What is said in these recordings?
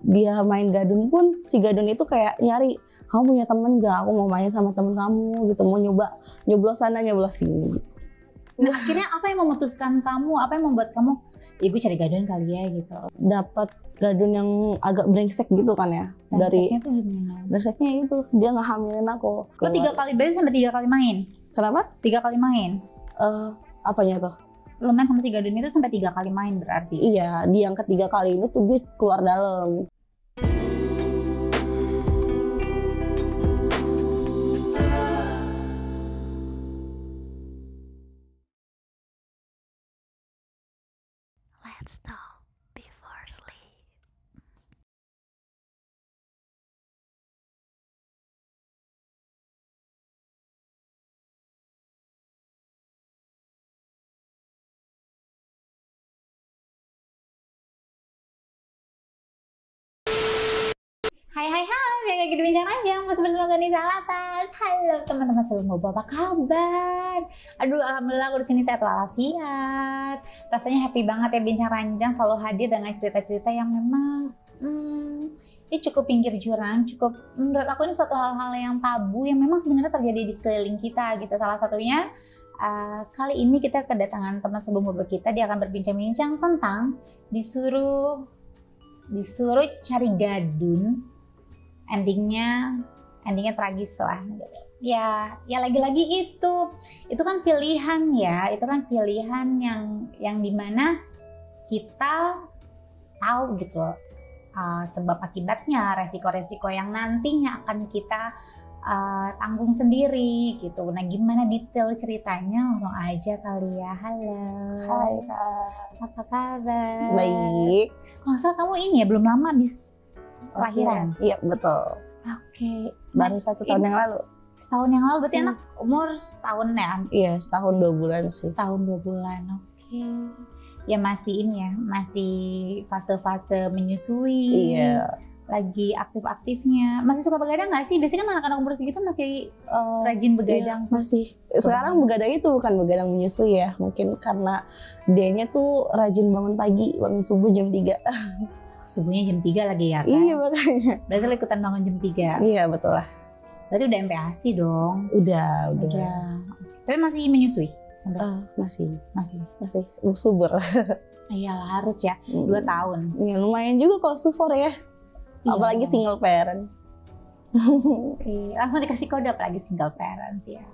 dia main gadun pun si gadun itu kayak nyari kamu punya temen gak aku mau main sama temen kamu gitu mau nyoba nyoblos sana nyoblos sini Nah, akhirnya apa yang memutuskan kamu? Apa yang membuat kamu, ya gue cari gadun kali ya gitu. dapat gadun yang agak brengsek gitu kan ya dari brengseknya itu dia ngehamilin aku Lo tiga kali berarti sampai tiga kali main? kenapa Tiga kali main? Eh apanya tuh Lo main sama si gadun itu sampai tiga kali main berarti? iya di yang ketiga kali ini tuh dia keluar dalam Let's talk lagi bincang aja masih bersama Gani Salatas. Halo teman-teman seluruh apa kabar? Aduh, alhamdulillah aku di sini sehat walafiat. Rasanya happy banget ya bincang ranjang selalu hadir dengan cerita-cerita yang memang hmm, ini cukup pinggir jurang, cukup menurut aku ini suatu hal-hal yang tabu yang memang sebenarnya terjadi di sekeliling kita gitu. Salah satunya uh, kali ini kita kedatangan teman sebelum bobo kita, dia akan berbincang-bincang tentang disuruh disuruh cari gadun endingnya endingnya tragis lah gitu. ya ya lagi-lagi itu itu kan pilihan ya itu kan pilihan yang yang di mana kita tahu gitu uh, sebab akibatnya resiko-resiko yang nantinya akan kita uh, tanggung sendiri gitu. Nah gimana detail ceritanya? Langsung aja kali ya. Halo. Hai kak. Apa kabar? Baik. Salah kamu ini ya belum lama habis lahiran iya betul Oke, baru satu tahun yang lalu setahun yang lalu berarti Hmm. anak umur setahun ya, iya setahun dua bulan sih setahun dua bulan. Oke, ya masih ini ya, masih fase-fase menyusui. iya Lagi aktif-aktifnya. Masih suka begadang nggak sih? Biasanya kan anak-anak umur segitu masih Eh, rajin begadang. Iya, masih. Sekarang begadang itu bukan begadang menyusui ya. Mungkin karena dianya tuh rajin bangun pagi, bangun subuh jam 3. Subuhnya jam 3 lagi ya kan? Iya makanya. Berarti lo ikutan bangun jam 3. Iya betul lah. Berarti udah MPASI dong. Udah, udah. Udah. Tapi masih menyusui? Sampai Eh, masih, masih. masih subur. Iya harus ya. Dua tahun. Ya, lumayan juga kalau subur ya. Apalagi Iya. single parent. Oke, langsung dikasih kode apalagi single parents ya.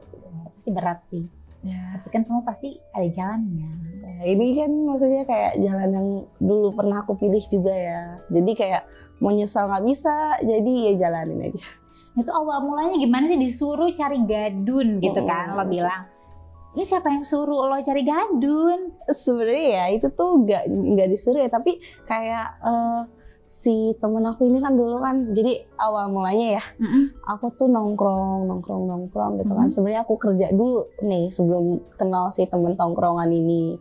Pasti berat sih. Ya, Tapi kan semua pasti ada jalannya. ya, ini kan maksudnya kayak jalan yang dulu pernah aku pilih juga ya. Jadi kayak mau nyesal nggak bisa, jadi ya jalanin aja. Itu awal mulanya gimana sih disuruh cari gadun gitu kan? Lo bilang, ini siapa yang suruh lo cari gadun? sebenarnya ya itu tuh nggak nggak disuruh ya tapi kayak eh, si temen aku ini kan dulu kan jadi awal mulanya ya aku tuh nongkrong nongkrong nongkrong gitu kan. Mhm. sebenarnya aku kerja dulu nih sebelum kenal si temen tongkrongan ini.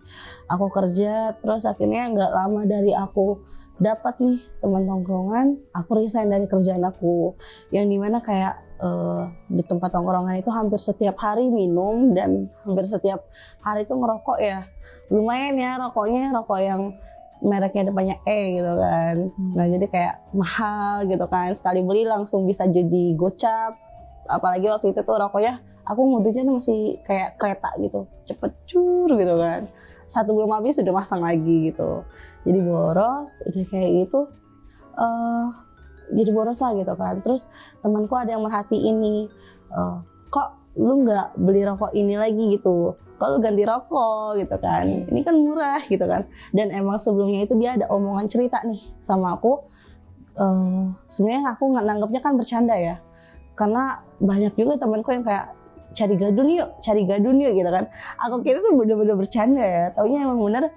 Aku kerja terus akhirnya nggak lama dari aku dapat nih teman tongkrongan aku resign dari kerjaan aku. Yang di mana kayak eh, di tempat tongkrongan itu hampir setiap hari minum dan hampir setiap hari itu ngerokok ya. Lumayan ya rokoknya rokok yang mereknya depannya E gitu kan. Nah jadi kayak mahal gitu kan. Sekali beli langsung bisa jadi gocap. Apalagi waktu itu tuh rokoknya aku ngudutnya tuh masih kayak kereta gitu. Cepet cur gitu kan. Satu belum habis sudah masang lagi gitu. Jadi boros udah kayak gitu eh jadi boros lah gitu kan. Terus temanku ada yang merhatiin nih eh, kok lu nggak beli rokok ini lagi gitu. Lu ganti rokok gitu kan. Ini kan murah gitu kan. Dan emang sebelumnya itu dia ada omongan cerita nih sama aku. Eh sebenarnya aku nggak nanggapnya kan bercanda ya. Karena banyak juga temanku yang kayak cari gadun yuk cari gadun yuk gitu kan. Aku kira tuh bener-bener bercanda ya. Taunya emang bener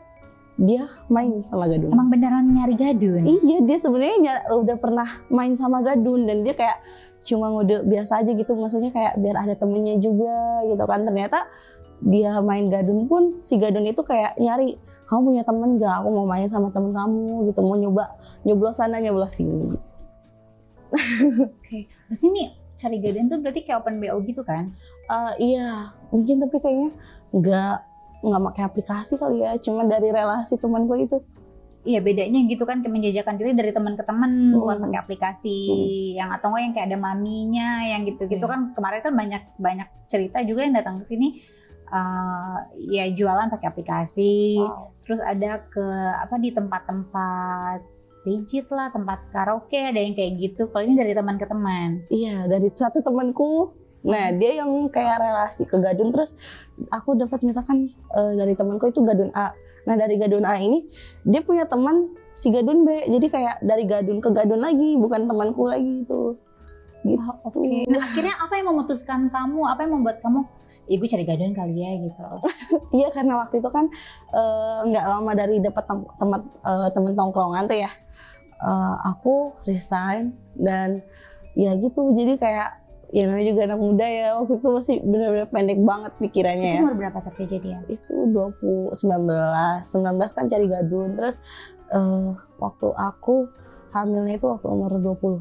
dia main sama gadun. Emang beneran nyari gadun? Iya dia sebenarnya ny- udah pernah main sama gadun. Dan dia kayak cuma ngode biasa aja gitu. Maksudnya kayak biar ada temennya juga gitu kan. Ternyata dia main gadun pun si gadun itu kayak nyari kamu punya temen gak aku mau main sama temen kamu gitu. Mau nyoba nyoblos sana nyoblos sini. Oke, terus ini cari gadun tuh berarti kayak open BO gitu kan? Eh, iya. Mungkin tapi kayaknya nggak nggak pakai aplikasi kali ya. Cuma dari relasi teman gue itu Iya bedanya gitu kan menjajakan diri dari teman ke teman Hmm. bukan pakai aplikasi yang atau enggak yang kayak ada maminya yang gitu-gitu Iya. kan. Kemarin kan banyak banyak cerita juga yang datang ke sini. Eh, ya jualan pakai aplikasi. Terus ada ke apa di tempat-tempat pijit lah tempat karaoke ada yang kayak gitu. Kalau ini dari teman ke teman. Iya, dari satu temanku. Nah, dia yang kayak relasi ke Gadun. Terus aku dapat misalkan eh, dari temanku itu Gadun A. Nah, dari Gadun A ini dia punya teman si Gadun B. Jadi kayak dari Gadun ke Gadun lagi, bukan temanku lagi itu. Gitu. Oke. Nah akhirnya apa yang memutuskan kamu? Apa yang membuat kamu? Ibu cari gadun kali ya gitu. Iya, karena waktu itu kan eh, nggak lama dari dapat tem- teman eh, teman tongkrongan tuh ya. eh, aku resign dan ya gitu. Jadi kayak ya namanya juga anak muda ya waktu itu masih benar-benar pendek banget pikirannya Itu ya. umur berapa saat kejadian? itu 20 19 19 kan cari gadun terus eh waktu aku hamilnya itu waktu umur 20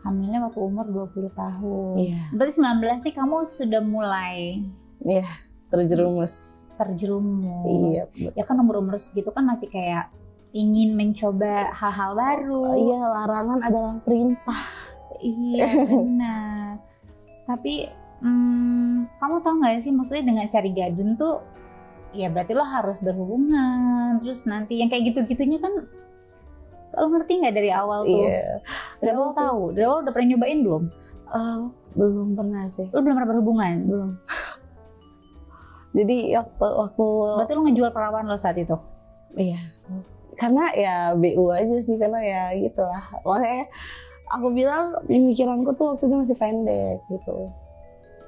Hamilnya waktu umur 20 tahun. iya Berarti 19 sih kamu sudah mulai iya terjerumus terjerumus. iya betul. Ya kan umur-umur segitu kan masih kayak ingin mencoba hal-hal baru. iya larangan adalah perintah Iya benar. Tapi hmm, kamu tahu nggak sih maksudnya dengan cari gadun tuh ya berarti lo harus berhubungan terus nanti yang kayak gitu-gitunya kan lo ngerti nggak dari awal tuh? iya Dari awal tahu, dari awal udah pernah nyobain belum? Eh, belum pernah sih Lo belum pernah berhubungan? belum jadi waktu waktu Berarti lo ngejual perawan lo saat itu? Iya. Karena ya BU aja sih karena ya gitulah. Makanya aku bilang pemikiranku tuh waktu itu masih pendek gitu.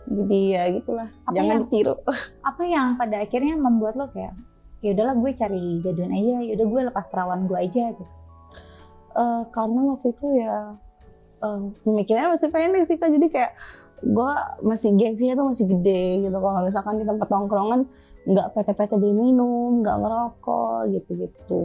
Jadi ya gitulah. Apa Jangan yang- ditiru. Apa yang pada akhirnya membuat lo kayak ya udahlah gue cari gadun aja, ya udah gue lepas perawan gue aja gitu. Eh, karena waktu itu ya eh, pemikirannya masih pendek sih kak. Jadi kayak gue masih gengsinya tuh masih gede gitu. Kalau misalkan di tempat nongkrongan nggak PT-PT beli minum, nggak ngerokok gitu-gitu.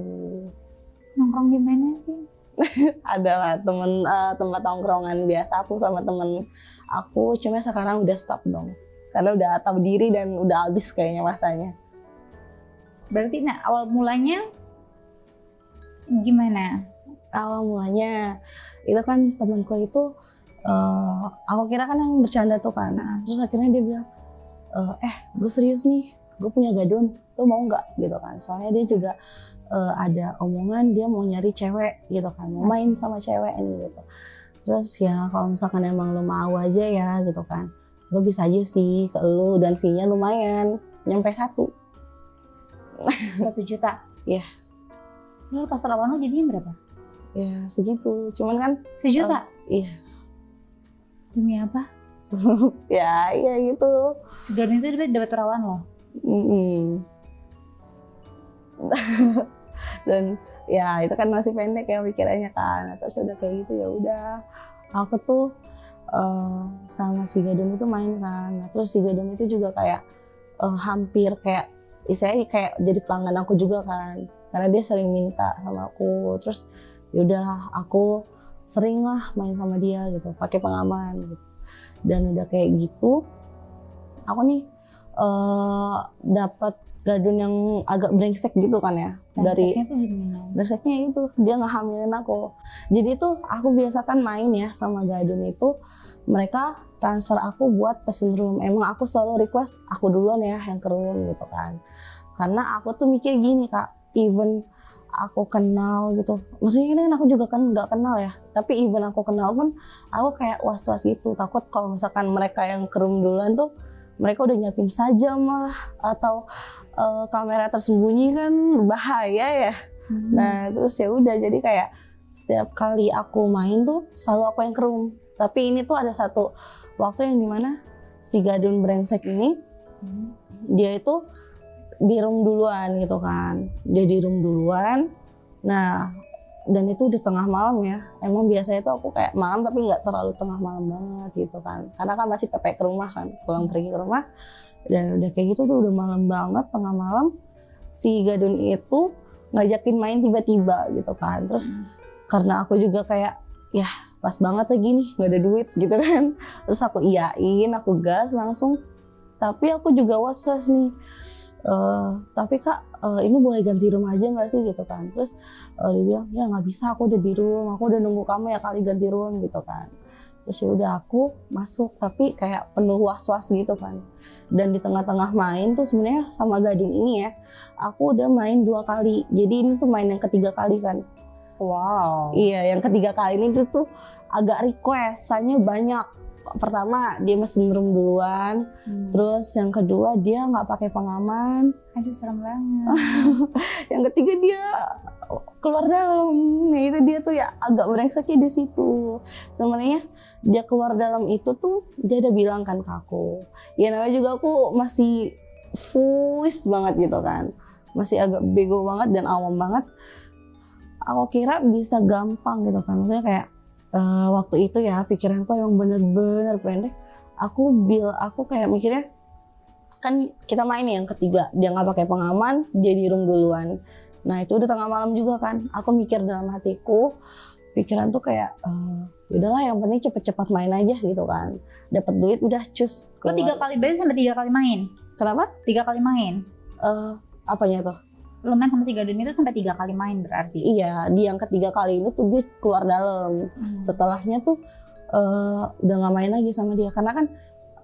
Nongkrong di mana sih? adalah temen eh, tempat tongkrongan biasa aku sama temen aku. Cuma sekarang udah stop dong. Karena udah tahu diri dan udah habis kayaknya masanya. Berarti nah awal mulanya gimana? awal mulanya itu kan temanku itu eh, aku kira kan yang bercanda tuh kan. Terus akhirnya dia bilang "Eh, eh gue serius nih. Gue punya gadun. Lo mau nggak? Gitu kan. Soalnya dia juga eh, ada omongan dia mau nyari cewek gitu kan mau main sama cewek ini gitu terus ya kalau misalkan emang lo mau aja ya gitu kan lo bisa aja sih ke lo dan fee-nya lumayan nyampe satu Satu juta? Iya. Lo lepas perawan lo jadinya berapa? ya segitu cuman kan Sejuta? iya Demi apa? ya iya gitu Segan itu dapat perawan lo? Mm-mm. dan ya itu kan masih pendek ya pikirannya kan. Nah, terus udah kayak gitu ya udah. Aku tuh eh, sama si Gadun itu main kan. Nah, terus si Gadun itu juga kayak eh, hampir kayak istilahnya kayak jadi pelanggan aku juga kan. Karena dia sering minta sama aku. Terus yaudah aku sering lah main sama dia gitu pakai pengaman gitu. Dan udah kayak gitu aku nih eh dapat gadun yang agak brengsek gitu kan ya. Dari brengseknya itu dia nggak hamilin aku. Jadi tuh aku biasakan main ya sama gadun itu. Mereka transfer aku buat pesen room. Emang aku selalu request aku duluan ya yang ke room gitu kan. Karena aku tuh mikir gini kak even aku kenal gitu. Maksudnya ini kan aku juga kan nggak kenal ya. Tapi even aku kenal pun aku kayak was was gitu. Takut kalau misalkan mereka yang ke room duluan tuh mereka udah nyiapin sajam lah atau eh, kamera tersembunyi kan bahaya ya Hmm. Nah terus ya udah jadi kayak setiap kali aku main tuh selalu aku yang ke room. Tapi ini tuh ada satu waktu yang di mana si gadun brengsek ini Hmm. dia itu di room duluan gitu kan. Dia di room duluan. Nah dan itu di tengah malam ya. Emang biasanya tuh aku kayak malam tapi nggak terlalu tengah malam banget gitu kan. Karena kan masih pepe ke rumah kan, pulang pergi ke rumah. Dan udah kayak gitu tuh udah malam banget tengah malam. Si gadun itu ngajakin main tiba-tiba gitu kan. Terus Hmm. karena aku juga kayak ya pas banget lagi nih nggak ada duit gitu kan terus aku iyain aku gas langsung tapi aku juga was was nih "Eh, tapi kak eh, ini boleh ganti room aja nggak sih gitu kan? Terus eh, dia bilang ya nggak bisa aku udah di room aku udah nunggu kamu ya kali ganti room gitu kan. Terus ya udah aku masuk tapi kayak penuh was-was gitu kan. Dan di tengah-tengah main tuh sebenarnya sama Gadun ini ya aku udah main dua kali. Jadi ini tuh main yang ketiga kali kan. Wow. iya yang ketiga kali ini tuh, tuh agak requestannya banyak pertama dia mesen room duluan. Hmm. terus yang kedua dia nggak pakai pengaman. Aduh serem banget. yang ketiga dia keluar dalam. Nah itu dia tuh ya agak brengseknya di situ. Sebenarnya dia keluar dalam itu tuh dia udah bilang kan ke aku. Ya namanya juga aku masih foolish banget gitu kan. Masih agak bego banget dan awam banget. Aku kira bisa gampang gitu kan. Maksudnya kayak eh, waktu itu ya pikiranku yang bener-bener pendek. Aku bil aku kayak mikirnya kan kita main yang ketiga dia nggak pakai pengaman dia di room duluan. Nah itu udah tengah malam juga kan. Aku mikir dalam hatiku pikiran tuh kayak eh udahlah yang penting cepet-cepet main aja gitu kan. Dapat duit udah cus Lo tiga kali berarti sampai tiga kali main? kenapa? Tiga kali main? eh apanya tuh Lo main sama si Gadun itu sampai tiga kali main berarti? iya di yang ketiga kali itu tuh dia keluar dalam. Hmm. setelahnya tuh eh, udah nggak main lagi sama dia. Karena kan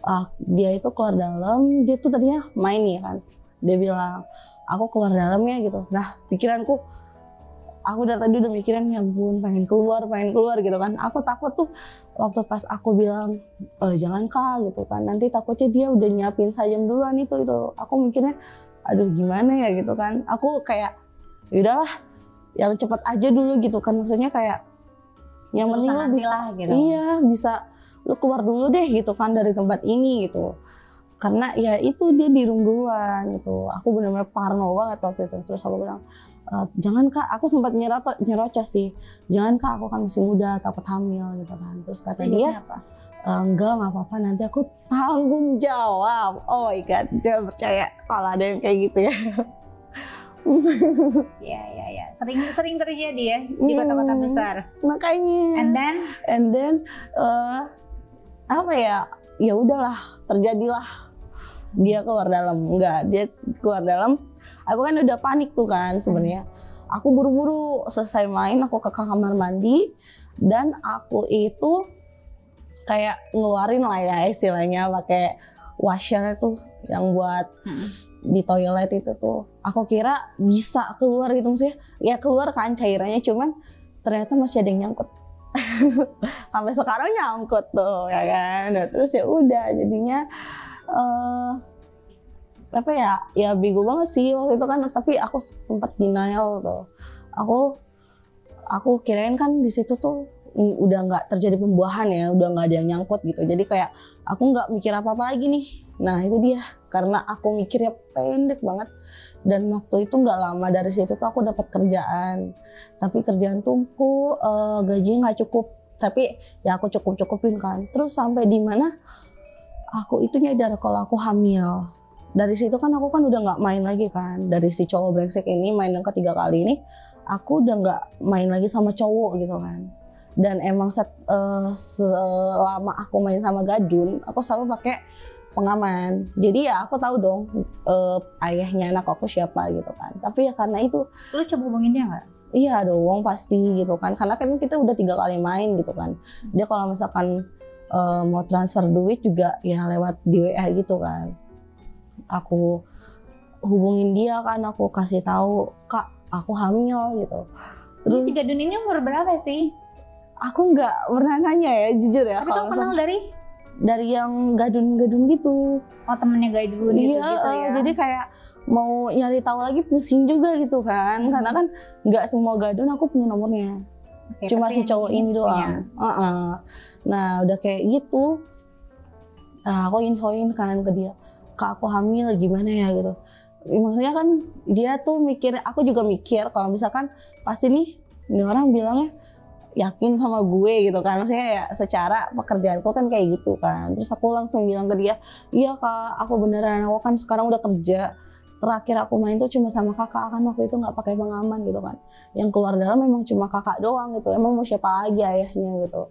ah, dia itu keluar dalam dia tuh tadinya main nih kan. Dia bilang aku keluar dalam ya gitu. Nah pikiranku aku dari tadi udah mikirin ya ampun pengen keluar pengen keluar gitu kan. Aku takut tuh waktu pas aku bilang e, jangan kak gitu kan. Nanti takutnya dia udah nyiapin sayem duluan itu itu. Aku mikirnya aduh gimana ya gitu kan. Aku kayak "Ya udahlah yang cepet aja dulu gitu kan. Maksudnya kayak yang penting lo bisa lah gitu. iya bisa lu keluar dulu deh gitu kan dari tempat ini gitu. Karena ya itu dia di room duluan gitu. Aku benar-benar parno banget waktu itu. Terus aku bilang "E, jangan kak. Aku sempat nyerot nyerocos sih. Jangan kak aku kan masih muda takut hamil gitu kan. Terus kata dia apa? "E, enggak nggak apa-apa. Nanti aku tanggung jawab. Oh my god jangan percaya kalau ada yang kayak gitu ya. Iya iya iya. Sering sering terjadi ya di kota-kota Hmm. besar. makanya. And then? And then eh apa ya? Ya udahlah terjadilah. Dia keluar dalam. Enggak dia keluar dalam. Aku kan udah panik tuh kan sebenarnya. Aku buru-buru selesai main aku ke kamar mandi dan aku itu kayak ngeluarin lah ya istilahnya pakai washer tuh yang buat Hmm. di toilet itu tuh. Aku kira bisa keluar gitu maksudnya. Ya keluar kan cairannya cuman ternyata masih ada yang nyangkut. Sampai sekarang nyangkut tuh ya kan? Nah, terus ya udah jadinya eh apa ya? Ya bego banget sih waktu itu kan tapi aku sempat denial tuh. Aku aku kirain kan di situ tuh udah nggak terjadi pembuahan ya udah nggak ada yang nyangkut gitu. Jadi kayak aku nggak mikir apa apa lagi nih. Nah itu dia. Karena aku mikirnya pendek banget. Dan waktu itu nggak lama dari situ tuh aku dapat kerjaan. Tapi kerjaan tumpuk eh, gajinya nggak cukup. Tapi ya aku cukup cukupin kan. Terus sampai di mana aku itu nyadar kalau aku hamil. Dari situ kan aku kan udah nggak main lagi kan. Dari si cowok brengsek ini main yang ketiga kali ini aku udah nggak main lagi sama cowok gitu kan dan emang set, eh, selama aku main sama Gadun aku selalu pakai pengaman. Jadi ya aku tahu dong eh, ayahnya anak aku siapa gitu kan. Tapi ya karena itu lu coba hubungin dia nggak? Iya dong pasti gitu kan. Karena kan kita udah tiga kali main gitu kan. Dia kalau misalkan eh, mau transfer duit juga ya lewat di WA gitu kan. Aku hubungin dia kan aku kasih tahu kak aku hamil gitu. Ini terus si Gadun ini umur berapa sih? Aku nggak pernah nanya ya jujur ya Tapi kamu kenal misalkan dari dari yang gadun-gadun gitu oh temennya Gadun gitu, iya gitu eh, ya. jadi kayak mau nyari tahu lagi pusing juga gitu kan karena kan nggak semua gadun aku punya nomornya Oke, cuma si cowok ini punya. doang. Heeh. Nah udah kayak gitu, nah, aku infoin kan ke dia, kak aku hamil gimana ya gitu. Ya, Maksudnya kan dia tuh mikir, aku juga mikir kalau misalkan pasti nih, ini orang bilangnya yakin sama gue gitu kan, maksudnya ya secara pekerjaanku kan kayak gitu kan. Terus aku langsung bilang ke dia, iya kak, aku beneran, aku kan sekarang udah kerja. Terakhir aku main tuh cuma sama kakak kan waktu itu nggak pakai pengaman gitu kan. Yang keluar dalam memang cuma kakak doang gitu. Emang mau siapa lagi ayahnya? gitu.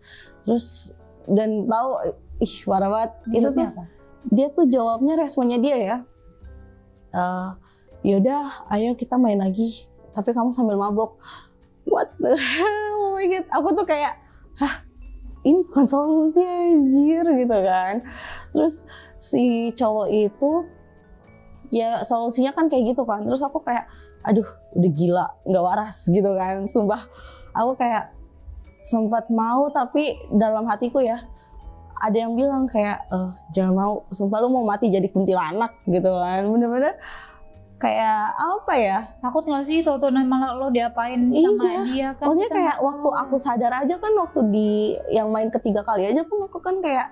Terus dan tahu ih parah banget. Itu tuh apa? dia tuh jawabnya responnya dia ya eh yaudah ayo kita main lagi. Tapi kamu sambil mabok what the hell god aku tuh kayak hah ini bukan solusi anjir gitu kan. Terus si cowok itu ya solusinya kan kayak gitu kan. Terus aku kayak aduh udah gila nggak waras gitu kan. Sumpah aku kayak sempat mau tapi dalam hatiku ya ada yang bilang kayak eh jangan mau. Sumpah lu mau mati jadi kuntilanak gitu kan. Bener-bener kayak apa ya Takut gak sih tau malah lo diapain sama Iya. dia kan? maksudnya Kita kayak nggak waktu tahu. aku sadar aja kan waktu di yang main ketiga kali aja kan aku kan kayak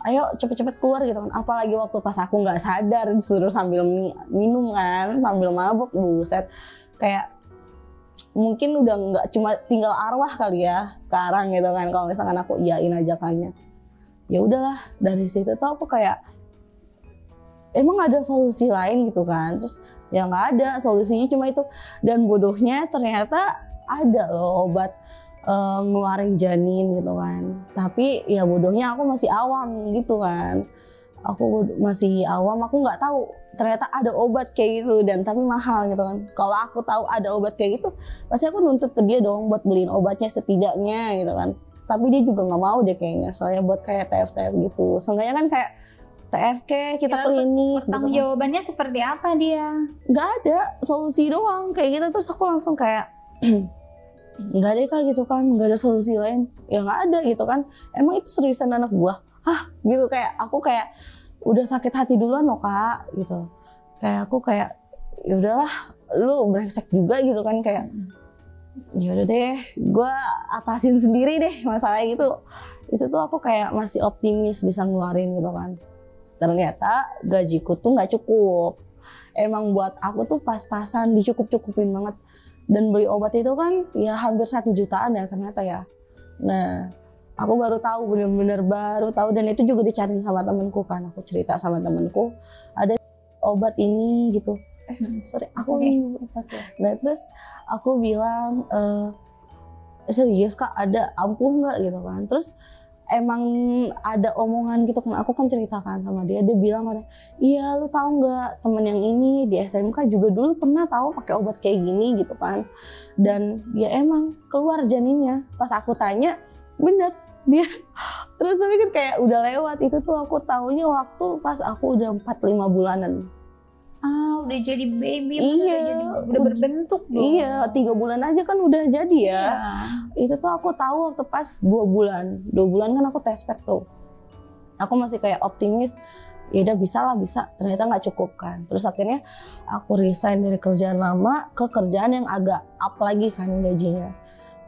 ayo cepet-cepet keluar gitu kan apalagi waktu pas aku nggak sadar disuruh sambil mi- minum kan sambil mabuk buset kayak mungkin udah nggak cuma tinggal arwah kali ya sekarang gitu kan kalau misalkan aku iyain ajakannya ya udahlah dari situ tuh aku kayak emang ada solusi lain gitu kan terus ya nggak ada solusinya cuma itu. Dan bodohnya ternyata ada loh obat eh, ngeluarin janin gitu kan. Tapi ya bodohnya aku masih awam gitu kan. Aku masih awam aku nggak tahu ternyata ada obat kayak gitu dan tapi mahal gitu kan. Kalau aku tahu ada obat kayak gitu pasti aku nuntut ke dia dong buat beliin obatnya setidaknya gitu kan. Tapi dia juga nggak mau deh kayaknya soalnya buat kayak TF TF gitu. Seenggaknya kan kayak TFK kita Ya, klinik gitu Tanggung kan. jawabannya seperti apa dia? nggak ada solusi doang. Kayak gitu terus aku langsung kayak nggak ada kak gitu kan. Nggak ada solusi lain. Ya nggak ada gitu kan. Emang itu seriusan anak gua hah? Gitu kayak aku kayak udah sakit hati duluan loh kak gitu. Kayak aku kayak ya udahlah lu brengsek juga gitu kan kayak ya udah deh gua atasin sendiri deh masalah itu itu tuh aku kayak masih optimis bisa ngeluarin gitu kan ternyata gajiku tuh nggak cukup. Emang buat aku tuh pas-pasan dicukup-cukupin banget. Dan beli obat itu kan ya hampir satu jutaan ya ternyata ya. Nah aku baru tahu bener-bener baru tahu. Dan itu juga dicariin sama temenku kan aku cerita sama temenku ada obat ini gitu. Eh sorry aku okay. nah terus aku bilang eh serius kak ada ampuh nggak? Gitu kan. Terus emang ada omongan gitu kan. Aku kan ceritakan sama dia dia bilang katanya iya lu tahu nggak temen yang ini di SMK juga dulu pernah tahu pakai obat kayak gini gitu kan. Dan ya emang keluar janinnya. Pas aku tanya bener dia. Terus tapi kan kayak udah lewat. Itu tuh aku taunya waktu pas aku udah 4-5 bulanan Ah, udah jadi baby, Iya, udah, jadi, udah berbentuk dong. iya tiga bulan aja kan udah jadi ya. Iya. itu tuh aku tahu waktu pas dua bulan. Dua bulan kan aku tes pack tuh. Aku masih kayak optimis ya udah bisa lah bisa. Ternyata nggak cukup kan. Terus akhirnya aku resign dari kerjaan lama ke kerjaan yang agak up lagi kan gajinya.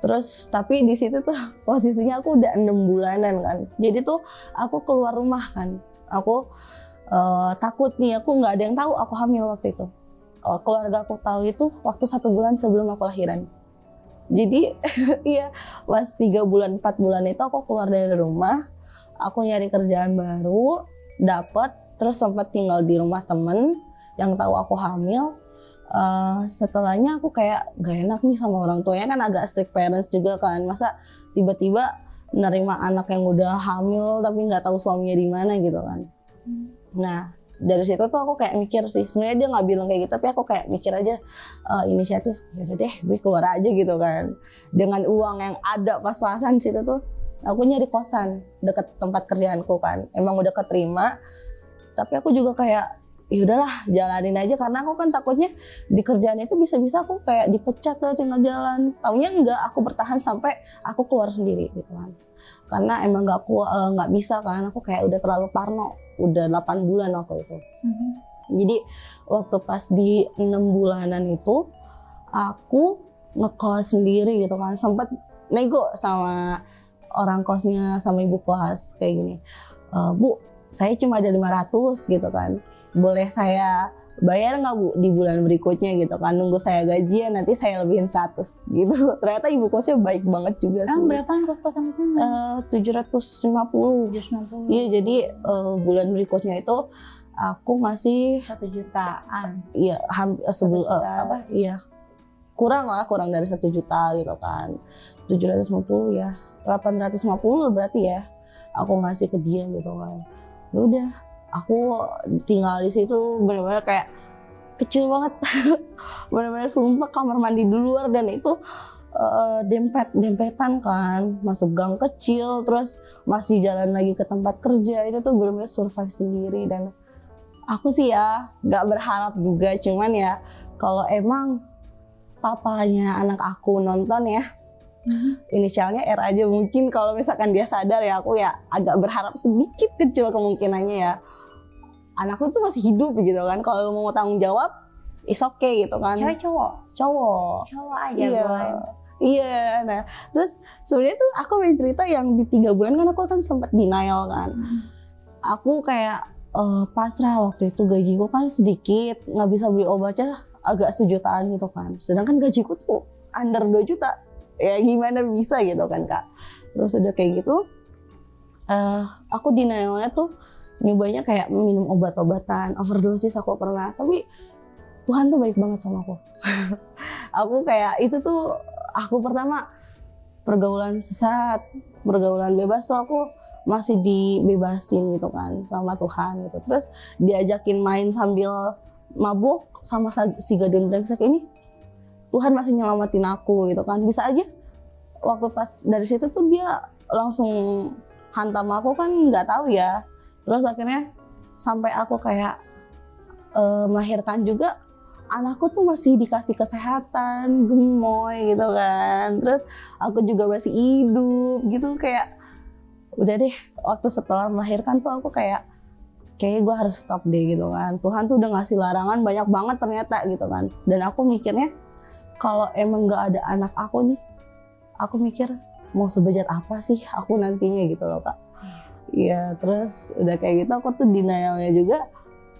Terus tapi di situ tuh posisinya aku udah enam bulanan kan. Jadi tuh aku keluar rumah kan. Aku eh, takut nih aku nggak ada yang tahu aku hamil waktu itu. Eh, keluarga aku tahu itu waktu satu bulan sebelum aku lahiran. Jadi iya pas tiga bulan empat bulan itu aku keluar dari rumah aku nyari kerjaan baru dapet terus sempat tinggal di rumah temen yang tahu aku hamil. Eh, setelahnya aku kayak gak enak nih sama orang tuanya. Kan agak strict parents juga kan. Masa tiba-tiba nerima anak yang udah hamil tapi nggak tahu suaminya di mana gitu kan nah dari situ tuh aku kayak mikir sih sebenarnya dia nggak bilang kayak gitu tapi aku kayak mikir aja eh, inisiatif. Yaudah deh gue keluar aja gitu kan. Dengan uang yang ada pas-pasan situ tuh aku nyari kosan deket tempat kerjaanku kan. Emang udah keterima tapi aku juga kayak ya udahlah jalanin aja. Karena aku kan takutnya di kerjaan itu bisa-bisa aku kayak dipecat lah tinggal jalan. Taunya enggak aku bertahan sampai aku keluar sendiri gitu kan. Karena emang nggak ku eh, nggak bisa kan aku kayak udah terlalu parno udah 8 bulan waktu itu. Mhm. jadi waktu pas di enam bulanan itu aku ngekos sendiri gitu kan. Sempat nego sama orang kosnya sama ibu kos kayak gini. "E, bu saya cuma ada 500 gitu kan. Boleh saya bayar nggak bu di bulan berikutnya gitu kan nunggu saya gajian nanti saya lebihin 100 gitu ternyata ibu kosnya baik banget juga sih Sekarang berapaan kos-kosan di sana? Eh, 750 790. Iya jadi eh, bulan berikutnya itu aku masih Satu jutaan. iya hampir sebelum Satu juta. apa iya kurang lah kurang dari satu juta gitu kan 750 ya 850 berarti ya aku ngasih ke dia gitu kan ya udah aku tinggal di situ benar-benar kayak kecil banget. Benar-benar sumpah kamar mandi di luar dan itu eh, dempet dempetan kan. Masuk gang kecil terus masih jalan lagi ke tempat kerja. Itu tuh benar-benar survive sendiri dan aku sih ya nggak berharap juga. Cuman ya kalau emang papanya anak aku nonton ya inisialnya R aja mungkin. Kalau misalkan dia sadar ya aku ya agak berharap sedikit kecil kemungkinannya ya anakku tuh masih hidup gitu kan. Kalau mau tanggung jawab is okay gitu kan. Cewek cowok? cowok. Cowok aja iya. iya nah terus sebenarnya tuh aku pengen cerita yang di tiga bulan kan aku kan sempat denial kan. Aku kayak eh, pasrah waktu itu gajiku kan sedikit nggak bisa beli obatnya agak sejutaan gitu kan. Sedangkan gajiku tuh under 2 juta. Ya gimana bisa gitu kan kak? Terus udah kayak gitu eh aku denialnya tuh nyobanya kayak minum obat-obatan overdosis aku pernah. Tapi Tuhan tuh baik banget sama aku. Aku kayak itu tuh aku pertama pergaulan sesat pergaulan bebas tuh aku masih dibebasin gitu kan sama Tuhan gitu. Terus diajakin main sambil mabuk sama sa- si gadun brengsek ini Tuhan masih nyelamatin aku gitu kan. Bisa aja waktu pas dari situ tuh dia langsung hantam aku kan nggak tahu ya terus akhirnya sampai aku kayak eh, melahirkan juga anakku tuh masih dikasih kesehatan gemoy gitu kan. Terus aku juga masih hidup gitu kayak udah deh waktu setelah melahirkan tuh aku kayak kayaknya gue harus stop deh gitu kan. Tuhan tuh udah ngasih larangan banyak banget ternyata gitu kan. Dan aku mikirnya kalau emang nggak ada anak aku nih aku mikir mau sebejat apa sih aku nantinya gitu loh kak Iya terus udah kayak gitu aku tuh denialnya juga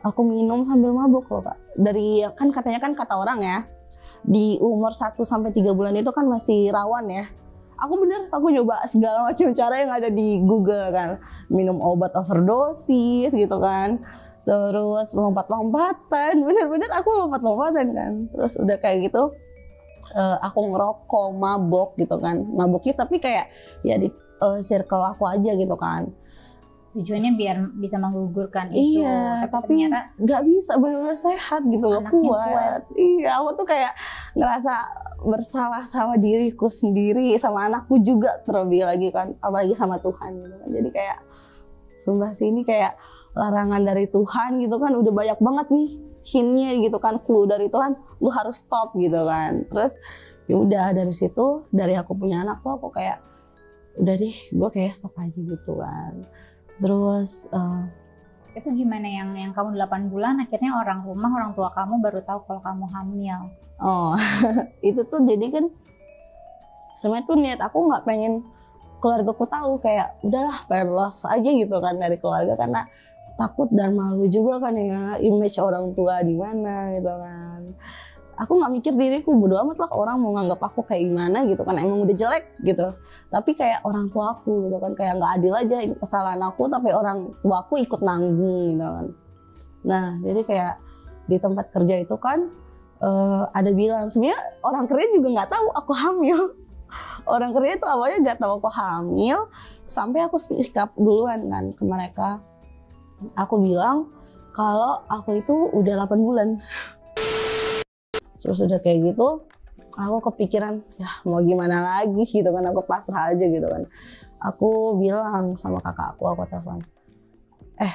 aku minum sambil mabuk loh kak. Dari kan katanya kan kata orang ya di umur 1 sampai 3 bulan itu kan masih rawan ya. Aku bener aku nyoba segala macam cara yang ada di Google kan. Minum obat overdosis gitu kan. Terus lompat-lompatan bener-bener aku lompat-lompatan kan. Terus udah kayak gitu eh, aku ngerokok mabok gitu kan. Maboknya tapi kayak ya di eh, circle aku aja gitu kan Tujuannya biar bisa menggugurkan itu. Iya, tapi nggak bisa benar-benar sehat gitu loh kuat. kuat. Iya, aku tuh kayak ngerasa bersalah sama diriku sendiri, sama anakku juga terlebih lagi kan, apalagi sama Tuhan gitu kan. Jadi kayak sumpah sih ini kayak larangan dari Tuhan gitu kan udah banyak banget nih hintnya gitu kan clue dari Tuhan lu harus stop gitu kan terus ya udah dari situ dari aku punya anak tuh aku kayak udah deh gue kayak stop aja gitu kan terus eh, itu gimana yang yang kamu 8 bulan akhirnya orang rumah orang tua kamu baru tahu kalau kamu hamil. Oh, itu tuh jadi kan sebenarnya tuh niat aku nggak pengen keluargaku tahu kayak udahlah pengen loss aja gitu kan dari keluarga karena takut dan malu juga kan ya image orang tua di mana gitu kan. Aku nggak mikir diriku bodo amat lah orang mau nganggap aku kayak gimana gitu kan emang udah jelek gitu. Tapi kayak orang tua aku gitu kan kayak nggak adil aja ini kesalahan aku tapi orang tua aku ikut nanggung gitu kan. Nah jadi kayak di tempat kerja itu kan eh, ada bilang sebenarnya orang kerja juga nggak tahu aku hamil orang kerja itu awalnya nggak tahu aku hamil sampai aku speak up duluan kan ke mereka aku bilang kalau aku itu udah 8 bulan terus udah kayak gitu aku kepikiran ya mau gimana lagi? Gitu kan aku pasrah aja gitu kan. Aku bilang sama kakak aku aku telepon eh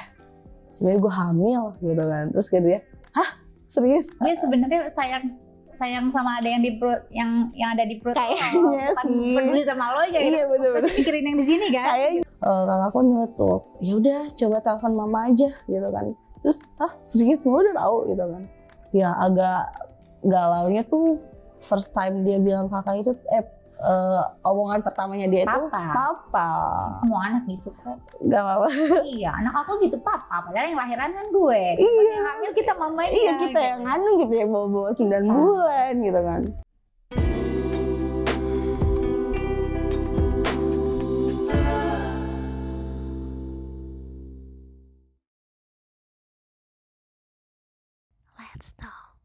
sebenarnya gue hamil gitu kan. Terus kayak dia hah? Serius? Dia sebenarnya sayang sayang sama ada yang di perut yang yang ada di perut Kayaknya sih. peduli sama lo ya iya bener-bener. pasti mikirin yang di sini kan? Kayaknya. Eh, kakakku nyeletuk ya udah coba telepon mama aja gitu kan. Terus ah serius? Gue udah tahu gitu kan. Ya agak galaunya tuh first time dia bilang kakak itu eh eh, omongan pertamanya dia itu Papa. papa semua anak gitu kok gak apa-apa iya anak aku gitu papa padahal yang lahiran kan gue Iya. Pas yang hamil kita mamanya iya kita yang nganu gitu ya bawa 9 Ah. bulan gitu kan Let's talk.